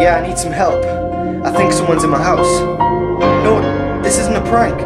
Yeah, I need some help. I think someone's in my house. No, this isn't a prank.